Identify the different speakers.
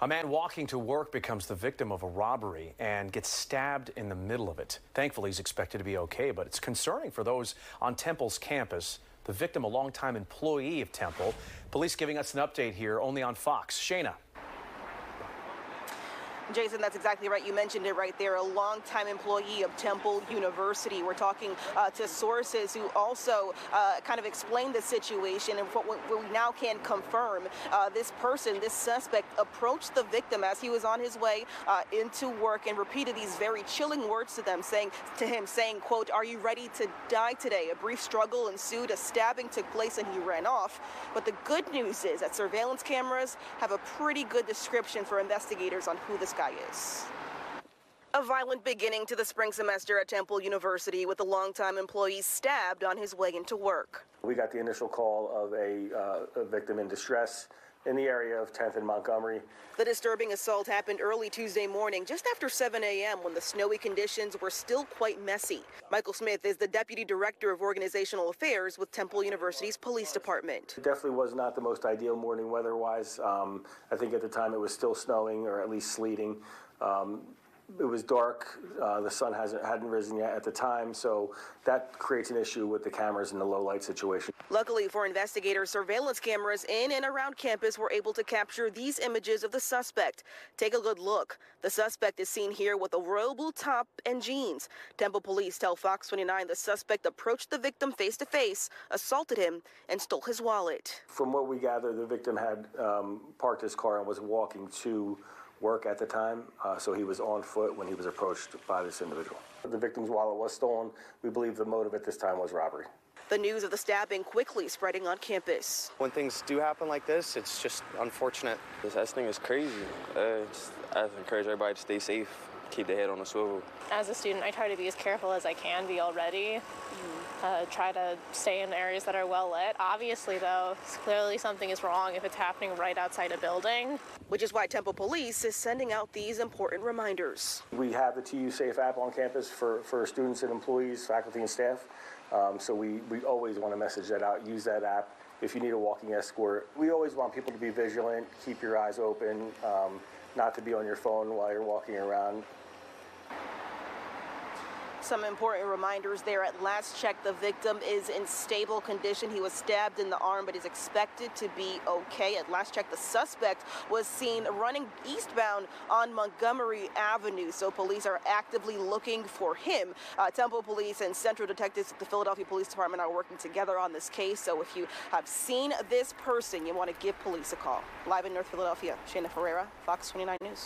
Speaker 1: A man walking to work becomes the victim of a robbery and gets stabbed in the middle of it. Thankfully, he's expected to be okay, but it's concerning for those on Temple's campus. The victim, a longtime employee of Temple. Police giving us an update here only on Fox. Shayna.
Speaker 2: Jason, that's exactly right. You mentioned it right there. A longtime employee of Temple University. We're talking uh, to sources who also uh, kind of explained the situation and what we now can confirm. Uh, this person, this suspect, approached the victim as he was on his way uh, into work and repeated these very chilling words to them, saying to him, saying, "quote Are you ready to die today?" A brief struggle ensued. A stabbing took place, and he ran off. But the good news is that surveillance cameras have a pretty good description for investigators on who this A violent beginning to the spring semester at Temple University with a longtime employee stabbed on his way into work.
Speaker 3: We got the initial call of a, uh, a victim in distress in the area of 10th and Montgomery.
Speaker 2: The disturbing assault happened early Tuesday morning, just after 7 a.m., when the snowy conditions were still quite messy. Michael Smith is the Deputy Director of Organizational Affairs with Temple University's Police Department.
Speaker 3: It definitely was not the most ideal morning weather wise. Um, I think at the time it was still snowing or at least sleeting. Um, it was dark. Uh, the sun hasn't hadn't risen yet at the time, so that creates an issue with the cameras in the low light situation.
Speaker 2: Luckily for investigators, surveillance cameras in and around campus were able to capture these images of the suspect. Take a good look. The suspect is seen here with a royal blue top and jeans. Temple police tell Fox 29 the suspect approached the victim face to face, assaulted him, and stole his wallet.
Speaker 3: From what we gather, the victim had um, parked his car and was walking to work at the time, uh, so he was on foot when he was approached by this individual. The victim's wallet was stolen. We believe the motive at this time was robbery.
Speaker 2: The news of the stabbing quickly spreading on campus.
Speaker 4: When things do happen like this, it's just unfortunate.
Speaker 5: This, this thing is crazy. Uh, just, I encourage everybody to stay safe, keep their head on a swivel.
Speaker 6: As a student, I try to be as careful as I can be already. Uh, try to stay in areas that are well lit. Obviously, though, clearly something is wrong if it's happening right outside a building.
Speaker 2: Which is why Temple Police is sending out these important reminders.
Speaker 3: We have the TU Safe app on campus for, for students and employees, faculty, and staff. Um, so we, we always want to message that out. Use that app if you need a walking escort. We always want people to be vigilant, keep your eyes open, um, not to be on your phone while you're walking around.
Speaker 2: Some important reminders there. At last check, the victim is in stable condition. He was stabbed in the arm, but is expected to be okay. At last check, the suspect was seen running eastbound on Montgomery Avenue. So police are actively looking for him. Uh, Temple Police and Central Detectives at the Philadelphia Police Department are working together on this case. So if you have seen this person, you want to give police a call. Live in North Philadelphia, Shayna Ferreira, Fox 29 News.